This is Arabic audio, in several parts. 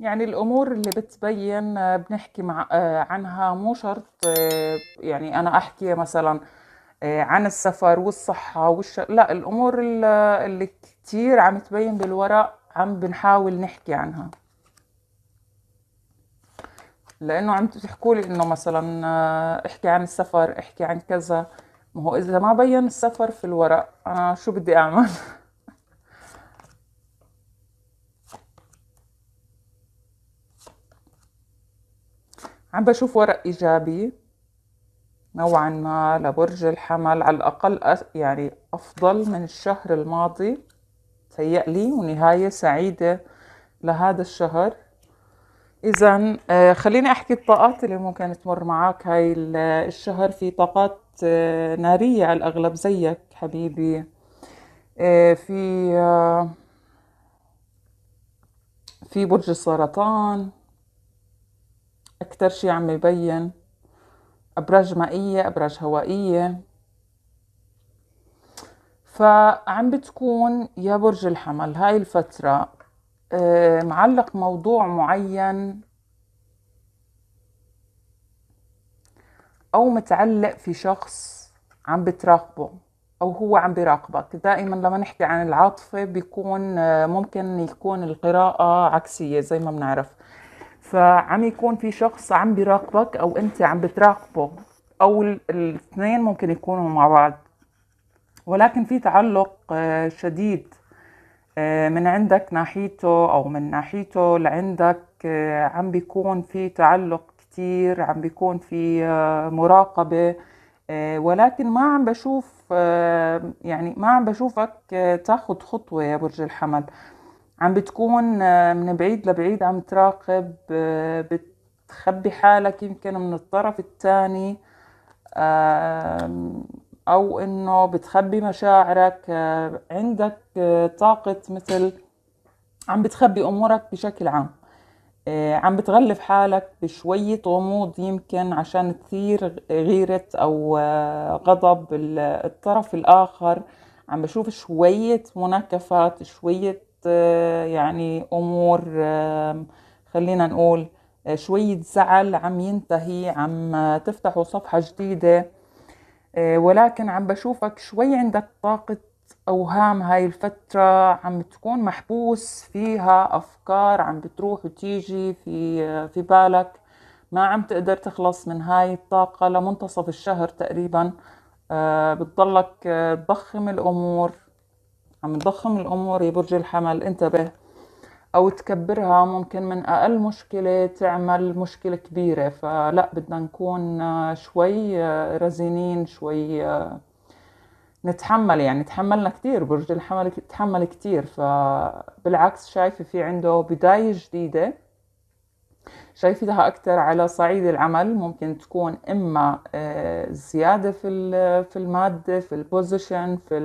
يعني الأمور اللي بتبين آه، بنحكي مع آه، عنها مو شرط آه، يعني أنا أحكي مثلا عن السفر والصحة والش... لا الأمور اللي كتير عم تبين بالورق عم بنحاول نحكي عنها. لأنه عم تحكوا لي إنه مثلا احكي عن السفر احكي عن كذا. ما هو إذا ما بين السفر في الورق أنا شو بدي أعمل؟ عم بشوف ورق إيجابي نوعا ما لبرج الحمل على الأقل يعني أفضل من الشهر الماضي تهيألي ونهاية سعيدة لهذا الشهر. إذا آه، خليني أحكي الطاقات اللي ممكن تمر معك هاي الشهر في طاقات آه، نارية على الأغلب زيك حبيبي. آه، في في برج السرطان. أكتر شي عم يبين. أبراج مائية أبراج هوائية. فعم بتكون يا برج الحمل. هاي الفترة آه، معلق موضوع معين أو متعلق في شخص عم بتراقبه أو هو عم بيراقبك. دائما لما نحكي عن العاطفة بيكون آه، ممكن يكون القراءة عكسية زي ما بنعرف. فعم يكون في شخص عم بيراقبك أو أنت عم بتراقبه أو الاثنين ممكن يكونوا مع بعض. ولكن في تعلق آه، شديد آه، من عندك ناحيته أو من ناحيته لعندك آه، عم بيكون في تعلق كتير عم بيكون في مراقبة ولكن ما عم بشوف يعني ما عم بشوفك تاخد خطوة يا برج الحمل. عم بتكون آه، من بعيد لبعيد عم تراقب آه، بتخبي حالك يمكن من الطرف الثاني أو إنه بتخبي مشاعرك آه، عندك طاقة مثل عم بتخبي أمورك بشكل عام. عم بتغلف حالك بشوية غموض يمكن عشان تثير غيرة أو غضب الطرف الآخر. عم بشوف شوية مناكفات شوية يعني أمور خلينا نقول شوية زعل عم ينتهي عم تفتحوا صفحة جديدة. آه، ولكن عم بشوفك شوي عندك طاقة أوهام هاي الفترة عم تكون محبوس فيها أفكار عم بتروح وتيجي في في بالك. ما عم تقدر تخلص من هاي الطاقة لمنتصف الشهر تقريبا. آه، بتضلك آه، تضخم الأمور. عم تضخم الأمور يا برج الحمل. انتبه. أو تكبرها ممكن من أقل مشكلة تعمل مشكلة كبيرة. فلا بدنا نكون شوي رزينين شوي نتحمل. يعني تحملنا كتير برج الحمل تحمل كتير. فبالعكس شايفة في عنده بداية جديدة. شايفتها أكثر على صعيد العمل. ممكن تكون إما آه، زيادة في المادة في البوزيشن في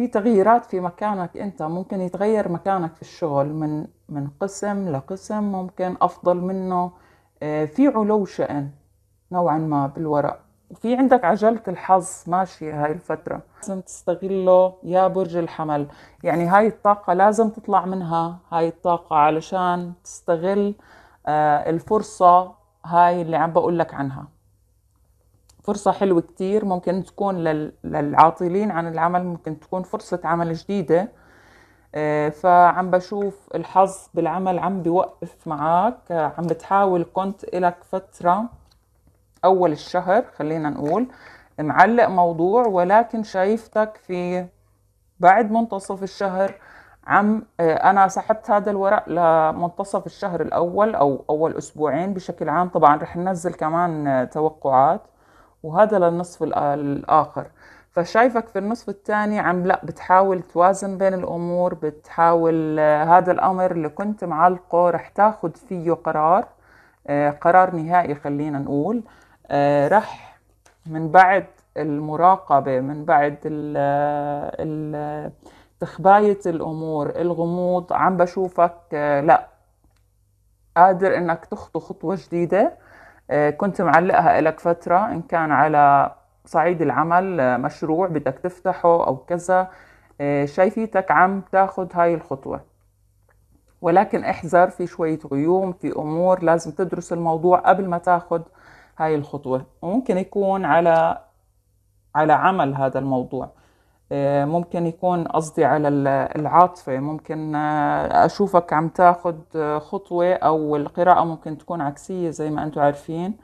في تغييرات في مكانك أنت. ممكن يتغير مكانك في الشغل من من قسم لقسم ممكن أفضل منه. آه، في علو شأن نوعا ما بالورق. وفي عندك عجلة الحظ ماشية هاي الفترة. لازم تستغله يا برج الحمل. يعني هاي الطاقة لازم تطلع منها. هاي الطاقة علشان تستغل آه، الفرصة هاي اللي عم بقول لك عنها. فرصة حلوة كتير ممكن تكون للعاطلين عن العمل ممكن تكون فرصة عمل جديدة. آه، فعم بشوف الحظ بالعمل عم بيوقف معك آه، عم بتحاول كنت إلك فترة أول الشهر خلينا نقول معلق موضوع ولكن شايفتك في بعد منتصف الشهر عم آه، أنا سحبت هذا الورق لمنتصف الشهر الأول أو أول أسبوعين بشكل عام. طبعا رح ننزل كمان توقعات. وهذا للنصف الآخر. فشايفك في النصف الثاني عم لا بتحاول توازن بين الأمور بتحاول آه، هذا الأمر اللي كنت معلقه رح تاخد فيه قرار آه، قرار نهائي خلينا نقول. آه، رح من بعد المراقبة من بعد تخباية الأمور الغموض عم بشوفك لا قادر إنك تخطو خطوة جديدة. كنت معلقها لك فترة إن كان على صعيد العمل آه، مشروع بدك تفتحه أو كذا آه، شايفيتك عم تاخد هاي الخطوة. ولكن احذر في شوية غيوم في أمور لازم تدرس الموضوع قبل ما تاخد هاي الخطوة. وممكن يكون على على عمل هذا الموضوع. آه، ممكن يكون قصدي على العاطفة. ممكن آه، أشوفك عم تاخد خطوة أو القراءة ممكن تكون عكسية زي ما أنتم عارفين.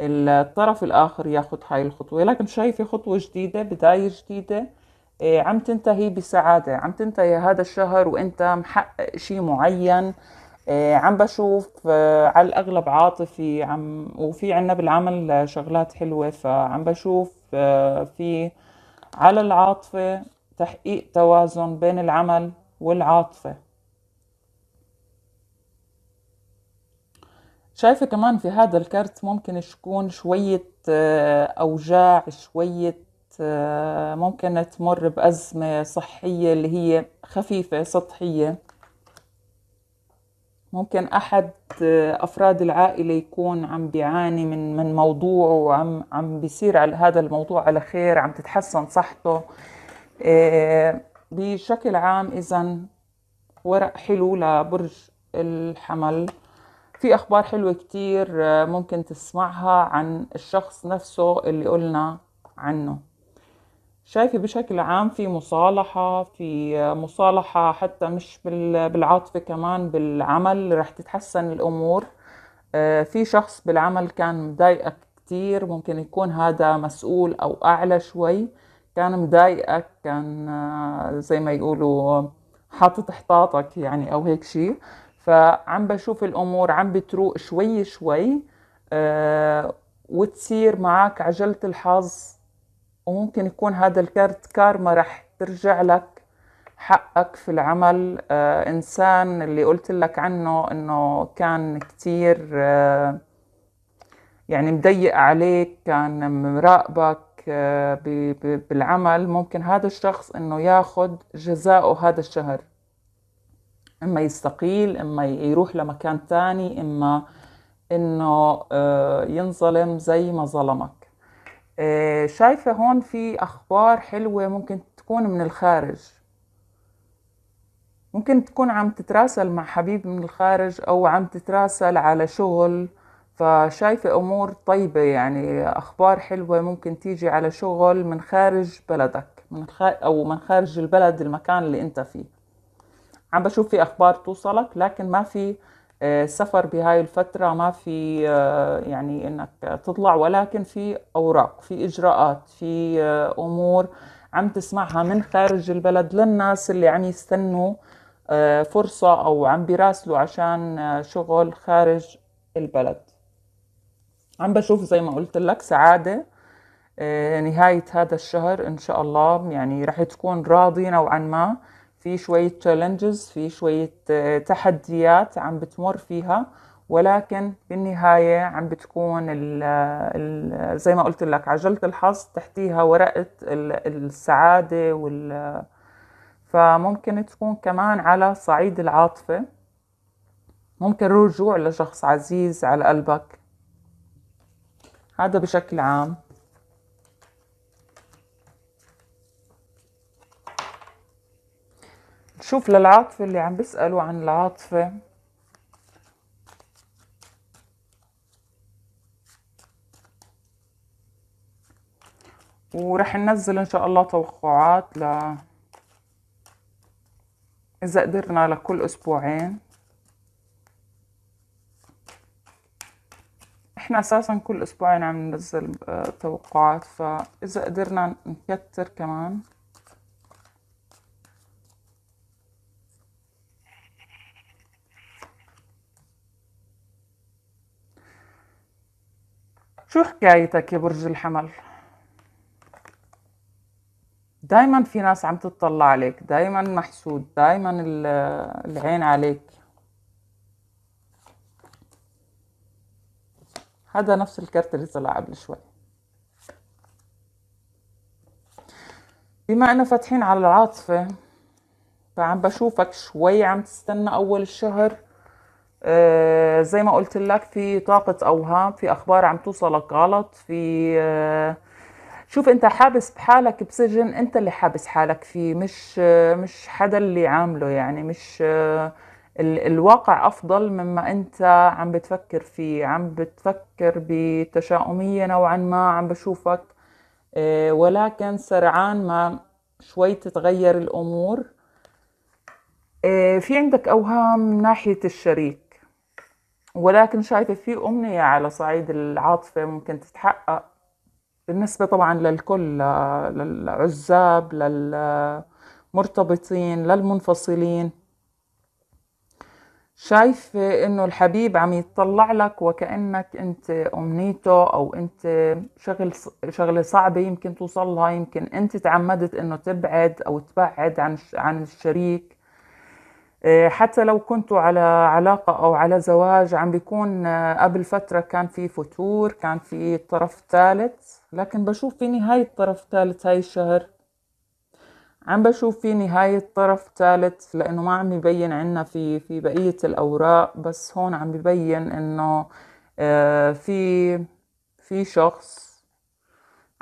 الطرف الآخر ياخد هاي الخطوة. لكن شايفة خطوة جديدة بداية جديدة آه، عم تنتهي بسعادة. عم تنتهي هذا الشهر وأنت محقق شيء معين. عم بشوف على الأغلب عاطفي. عم وفي عنا بالعمل شغلات حلوة فعم بشوف في على العاطفة تحقيق توازن بين العمل والعاطفة. شايفة كمان في هذا الكرت ممكن تكون شوية آه، أوجاع شوية آه، ممكن تمر بأزمة صحية اللي هي خفيفة سطحية. ممكن أحد آه، أفراد العائلة يكون عم بيعاني من من موضوع وعم عم بيصير على هذا الموضوع على خير عم تتحسن صحته. آه، بشكل عام إذا ورق حلو لبرج الحمل. في أخبار حلوة كتير آه، ممكن تسمعها عن الشخص نفسه اللي قلنا عنه. شايفة بشكل عام في مصالحة في مصالحة حتى مش بالعاطفة كمان بالعمل رح تتحسن الأمور. آه، في شخص بالعمل كان مضايقك كتير ممكن يكون هذا مسؤول أو أعلى شوي. كان مضايقك كان آه، زي ما يقولوا حاطط حطاطك يعني أو هيك شيء فعم بشوف الأمور عم بتروق شوي شوي آه، وتصير معك عجلة الحظ وممكن يكون هذا الكارت كارما رح ترجع لك حقك في العمل. آه إنسان اللي قلت لك عنه إنه كان كتير آه يعني مضيق عليك كان مراقبك آه بالعمل. ممكن هذا الشخص إنه ياخد جزاءه هذا الشهر. إما يستقيل إما يروح لمكان تاني إما إنه آه، ينظلم زي ما ظلمك. شايفة هون في أخبار حلوة ممكن تكون من الخارج. ممكن تكون عم تتراسل مع حبيب من الخارج أو عم تتراسل على شغل فشايفة أمور طيبة يعني أخبار حلوة ممكن تيجي على شغل من خارج بلدك من خ... أو من خارج البلد المكان اللي أنت فيه. عم بشوف في أخبار توصلك لكن ما في آه، سفر بهاي الفترة ما في آه، يعني إنك تطلع ولكن في أوراق في إجراءات في آه، أمور عم تسمعها من خارج البلد للناس اللي عم يستنوا فرصة أو عم بيراسلوا عشان شغل خارج البلد. عم بشوف زي ما قلت لك سعادة نهاية هذا الشهر إن شاء الله يعني رح تكون راضي نوعا ما. في شوية تشالنجز في شوية آه، تحديات عم بتمر فيها ولكن بالنهاية عم بتكون ال ال زي ما قلت لك عجلة الحظ تحتيها ورقة السعادة وال فممكن تكون كمان على صعيد العاطفة. ممكن رجوع لشخص عزيز على قلبك. هذا بشكل عام. شوف للعاطفة اللي عم بيسألوا عن العاطفة. ورح ننزل إن شاء الله توقعات ل إذا قدرنا لكل أسبوعين. إحنا أساسا كل أسبوعين عم ننزل آه، توقعات فإذا قدرنا نكتر كمان. شو حكايتك يا برج الحمل؟ دايما في ناس عم تطلع عليك دايما محسود دايما العين عليك. هذا نفس الكرت اللي طلع قبل شوي. بما انه فاتحين على العاطفة فعم بشوفك شوي عم تستنى أول الشهر زي ما قلت لك في طاقة أوهام في أخبار عم توصلك غلط في آه، شوف أنت حابس بحالك بسجن أنت اللي حابس حالك فيه مش آه، مش حدا اللي عامله يعني مش ال- الواقع أفضل مما أنت عم بتفكر فيه عم بتفكر بتشاؤمية نوعا ما عم بشوفك آه، ولكن سرعان ما شوي تتغير الأمور. آه، في عندك أوهام من ناحية الشريك. ولكن شايفة في أمنية على صعيد العاطفة ممكن تتحقق. بالنسبة طبعا للكل للعزاب للمرتبطين للمنفصلين. شايفة إنه الحبيب عم يتطلع لك وكأنك أنت أمنيته أو أنت شغل شغلة صعبة يمكن توصلها يمكن أنت تعمدت إنه تبعد أو تبعد عن عن الشريك. حتى لو كنتوا على علاقة أو على زواج عم بيكون آه، قبل فترة كان في فتور كان في طرف ثالث لكن بشوف في نهاية طرف ثالث هاي الشهر. عم بشوف في نهاية طرف ثالث لأنه ما عم يبين عنا في في بقية الأوراق بس هون عم ببين إنه آه، في في شخص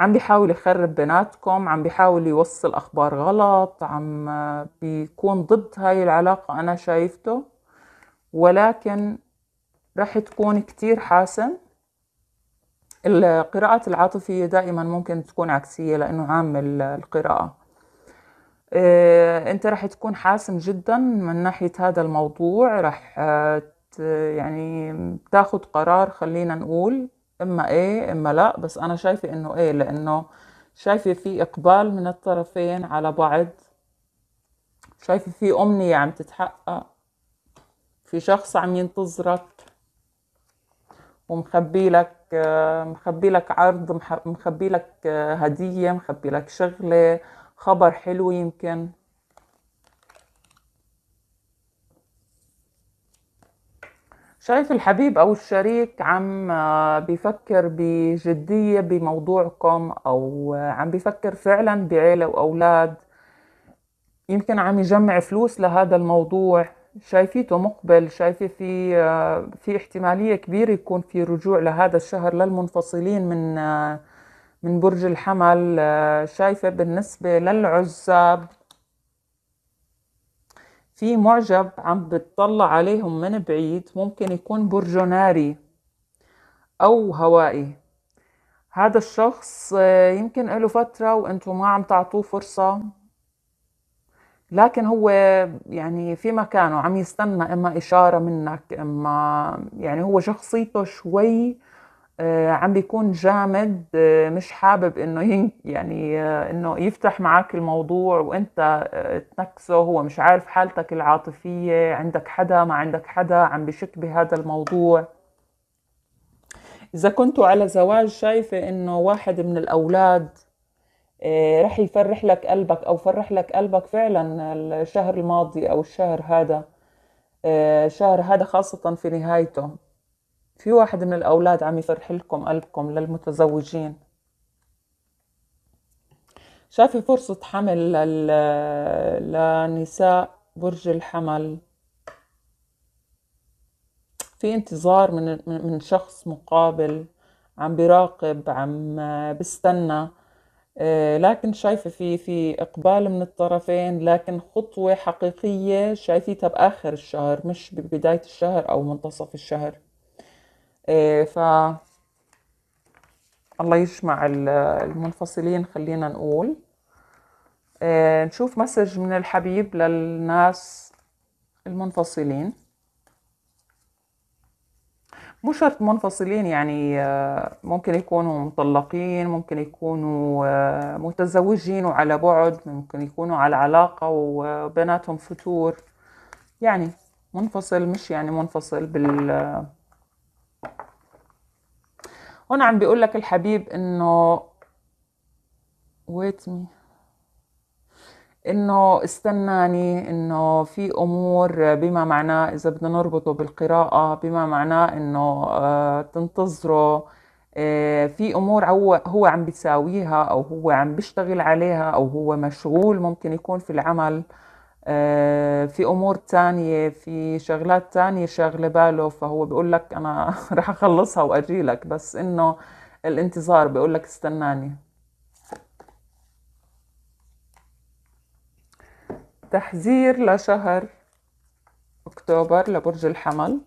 عم بيحاول يخرب بيناتكم عم بيحاول يوصل أخبار غلط عم بيكون ضد هاي العلاقة أنا شايفته. ولكن رح تكون كتير حاسم. القراءات العاطفية دائما ممكن تكون عكسية لأنه عام ال- القراءة. آه، أنت رح تكون حاسم جدا من ناحية هذا الموضوع. رح آه، يعني تاخد قرار خلينا نقول إما إيه إما لا بس أنا شايفة إنه إيه لأنه شايفة في إقبال من الطرفين على بعض. شايفة في أمنية عم تتحقق. في شخص عم ينتظرك. ومخبي لك مخبي لك عرض مخبي لك هدية مخبي لك شغلة خبر حلو يمكن. شايف الحبيب أو الشريك عم آه، بيفكر بجدية بموضوعكم أو آه، عم بيفكر فعلا بعيلة وأولاد؟ يمكن عم يجمع فلوس لهذا الموضوع. شايفيته مقبل؟ شايفة في آه، في احتمالية كبيرة يكون في رجوع لهذا الشهر للمنفصلين من من برج الحمل؟ شايفة بالنسبة للعزاب في معجب عم بتطلع عليهم من بعيد ممكن يكون برجه ناري أو هوائي. هذا الشخص آه، يمكن له فترة وأنتم ما عم تعطوه فرصة. لكن هو يعني في مكانه عم يستنى إما إشارة منك إما يعني هو شخصيته شوي عم بيكون جامد آه، مش حابب إنه يعني آه، إنه يفتح معك الموضوع وإنت آه، تنكسه. هو مش عارف حالتك العاطفية عندك حدا ما عندك حدا عم بشك بهذا الموضوع. إذا كنتوا على زواج شايفة إنه واحد من الأولاد آه، رح يفرح لك قلبك أو فرح لك قلبك فعلا الشهر الماضي أو الشهر هذا آه، الشهر هذا خاصة في نهايته. في واحد من الأولاد عم يفرح لكم قلبكم للمتزوجين. شايفة فرصة حمل لنساء برج الحمل. في انتظار من من شخص مقابل عم بيراقب عم بستنى آه، لكن شايفة في في إقبال من الطرفين لكن خطوة حقيقية شايفيتها بآخر الشهر مش ببداية الشهر أو منتصف الشهر. ف الله يجمع ال- المنفصلين خلينا نقول. آه، نشوف مسج من الحبيب للناس المنفصلين. مو شرط منفصلين يعني آه، ممكن يكونوا مطلقين ممكن يكونوا آه، متزوجين وعلى بعد ممكن يكونوا على علاقة وبيناتهم فتور. يعني منفصل مش يعني منفصل بال هنا عم بيقول لك الحبيب إنه wait me. إنه استناني إنه في أمور بما معناه إذا بدنا نربطه بالقراءة بما معناه إنه آه، تنتظره آه، في أمور هو هو عم بيساويها أو هو عم بيشتغل عليها أو هو مشغول ممكن يكون في العمل. في أمور تانية في شغلات تانية شاغلة باله فهو بيقول لك أنا رح أخلصها وأجي لك بس إنه الانتظار بيقول لك استناني. تحذير لشهر أكتوبر لبرج الحمل.